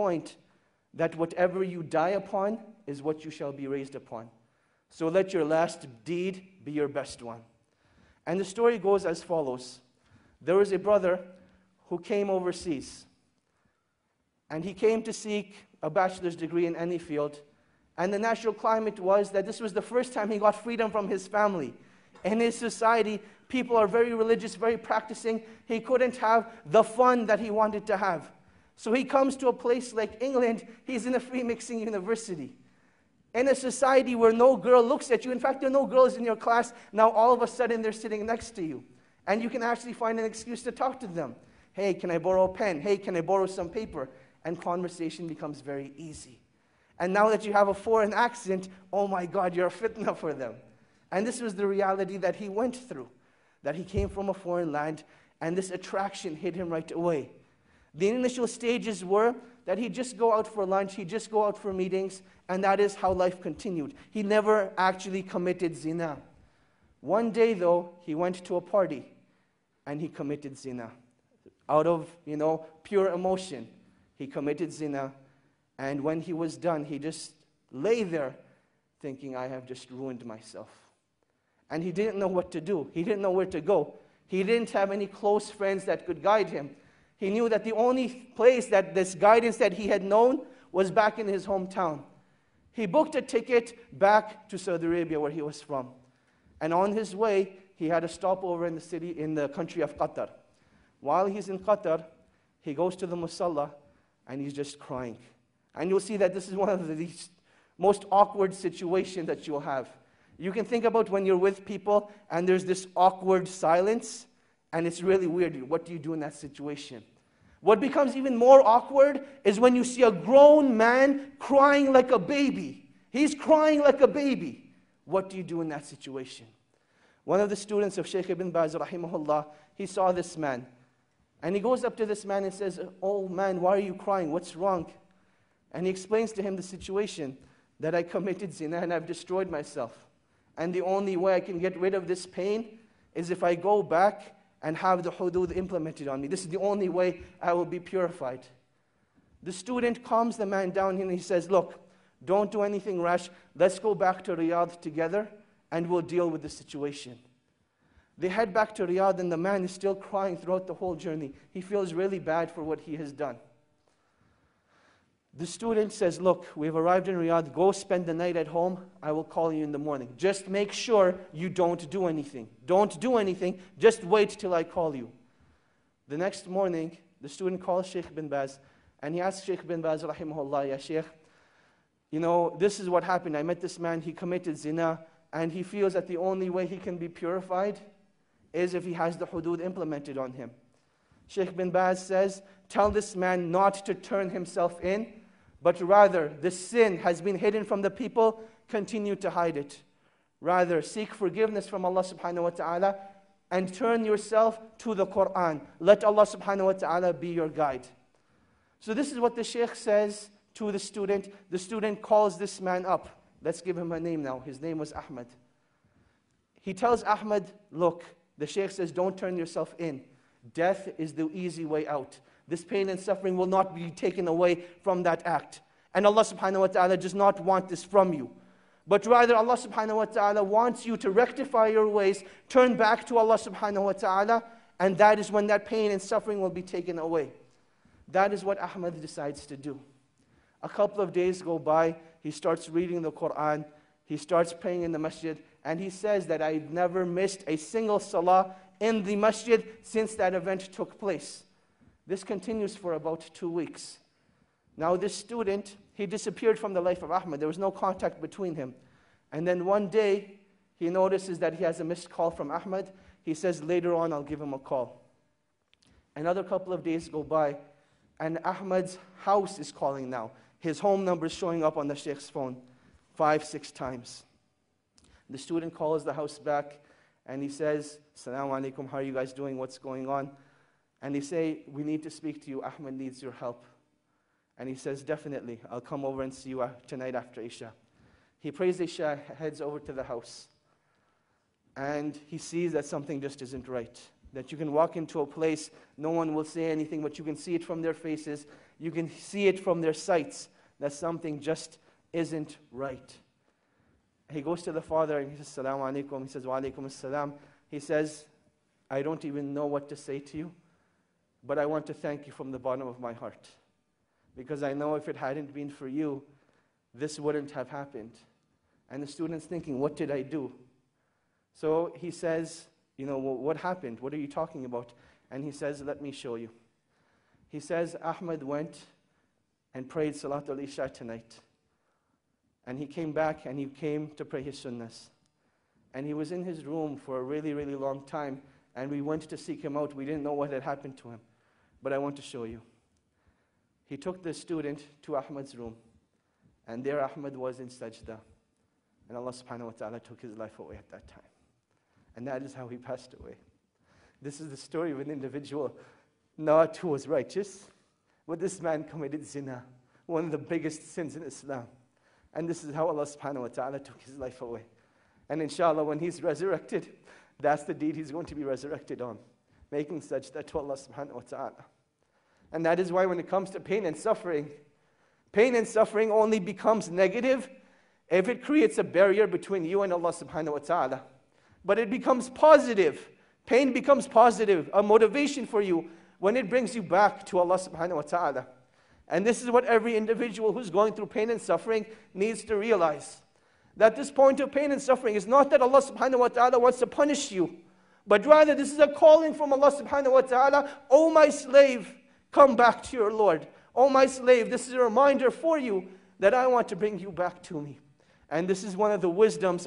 point that whatever you die upon is what you shall be raised upon. So let your last deed be your best one. And the story goes as follows There was a brother who came overseas, and he came to seek a bachelor's degree in any field. And the natural climate was that this was the first time he got freedom from his family. In his society, people are very religious, very practicing. He couldn't have the fun that he wanted to have. So he comes to a place like England, he's in a free mixing university. In a society where no girl looks at you, in fact, there are no girls in your class, now all of a sudden they're sitting next to you. And you can actually find an excuse to talk to them. Hey, can I borrow a pen? Hey, can I borrow some paper? And conversation becomes very easy. And now that you have a foreign accent, oh my God, you're a fitna for them. And this was the reality that he went through, that he came from a foreign land, and this attraction hit him right away. The initial stages were that he'd just go out for lunch, he'd just go out for meetings, and that is how life continued. He never actually committed zina. One day, though, he went to a party and he committed zina. Out of, you know, pure emotion, he committed zina. And when he was done, he just lay there thinking, I have just ruined myself. And he didn't know what to do. He didn't know where to go. He didn't have any close friends that could guide him. He knew that the only place that this guidance that he had known was back in his hometown. He booked a ticket back to Saudi Arabia where he was from. And on his way, he had a stopover in the city, in the country of Qatar. While he's in Qatar, he goes to the musalla and he's just crying. And you'll see that this is one of the most awkward situations that you'll have. You can think about when you're with people and there's this awkward silence, and it's really weird. What do you do in that situation? What becomes even more awkward is when you see a grown man crying like a baby. He's crying like a baby. What do you do in that situation? One of the students of Shaykh ibn Baz, rahimahullah, he saw this man. And he goes up to this man and says, Oh man, why are you crying? What's wrong? And he explains to him the situation that I committed zina and I've destroyed myself. And the only way I can get rid of this pain is if I go back and have the hudud implemented on me. This is the only way I will be purified. The student calms the man down and he says, Look, don't do anything rash. Let's go back to Riyadh together and we'll deal with the situation. They head back to Riyadh and the man is still crying throughout the whole journey. He feels really bad for what he has done. The student says, Look, we've arrived in Riyadh. Go spend the night at home. I will call you in the morning. Just make sure you don't do anything. Don't do anything. Just wait till I call you. The next morning, the student calls Sheikh bin Baz and he asks Sheikh bin Baz, Rahimahullah, Ya Sheikh, you know, this is what happened. I met this man, he committed zina, and he feels that the only way he can be purified is if he has the hudud implemented on him. Sheikh bin Baz says, Tell this man not to turn himself in but rather the sin has been hidden from the people, continue to hide it. Rather, seek forgiveness from Allah subhanahu wa ta'ala and turn yourself to the Quran. Let Allah subhanahu wa ta'ala be your guide. So, this is what the Shaykh says to the student. The student calls this man up. Let's give him a name now. His name was Ahmed. He tells Ahmed, Look, the Shaykh says, don't turn yourself in. Death is the easy way out. This pain and suffering will not be taken away from that act. And Allah subhanahu wa ta'ala does not want this from you. But rather, Allah subhanahu wa ta'ala wants you to rectify your ways, turn back to Allah subhanahu wa ta'ala, and that is when that pain and suffering will be taken away. That is what Ahmad decides to do. A couple of days go by, he starts reading the Quran, he starts praying in the masjid, and he says that I never missed a single salah in the masjid since that event took place. This continues for about two weeks. Now, this student, he disappeared from the life of Ahmed. There was no contact between him. And then one day, he notices that he has a missed call from Ahmed. He says, Later on, I'll give him a call. Another couple of days go by, and Ahmed's house is calling now. His home number is showing up on the Sheikh's phone five, six times. The student calls the house back and he says, Assalamu alaikum, how are you guys doing? What's going on? And they say, We need to speak to you. Ahmed needs your help. And he says, Definitely. I'll come over and see you uh, tonight after Isha. He prays Isha, heads over to the house. And he sees that something just isn't right. That you can walk into a place, no one will say anything, but you can see it from their faces. You can see it from their sights that something just isn't right. He goes to the father and he says, Salaam alaikum. He says, Wa alaikum assalam. He says, I don't even know what to say to you, but I want to thank you from the bottom of my heart. Because I know if it hadn't been for you, this wouldn't have happened. And the student's thinking, What did I do? So he says, You know, what happened? What are you talking about? And he says, Let me show you. He says, Ahmed went and prayed Salat al Isha tonight. And he came back and he came to pray his sunnahs. And he was in his room for a really, really long time. And we went to seek him out. We didn't know what had happened to him. But I want to show you. He took the student to Ahmed's room. And there Ahmed was in sajda. And Allah subhanahu wa ta'ala took his life away at that time. And that is how he passed away. This is the story of an individual not who was righteous, but this man committed zina, one of the biggest sins in Islam. And this is how Allah subhanahu wa ta'ala took his life away. And inshallah, when he's resurrected, that's the deed he's going to be resurrected on, making sajda to Allah subhanahu wa ta'ala. And that is why when it comes to pain and suffering, pain and suffering only becomes negative if it creates a barrier between you and Allah subhanahu wa ta'ala. But it becomes positive. Pain becomes positive, a motivation for you when it brings you back to Allah subhanahu wa ta'ala. And this is what every individual who's going through pain and suffering needs to realize. That this point of pain and suffering is not that Allah subhanahu wa ta'ala wants to punish you, but rather this is a calling from Allah subhanahu wa ta'ala, O my slave, come back to your Lord. O my slave, this is a reminder for you that I want to bring you back to me. And this is one of the wisdoms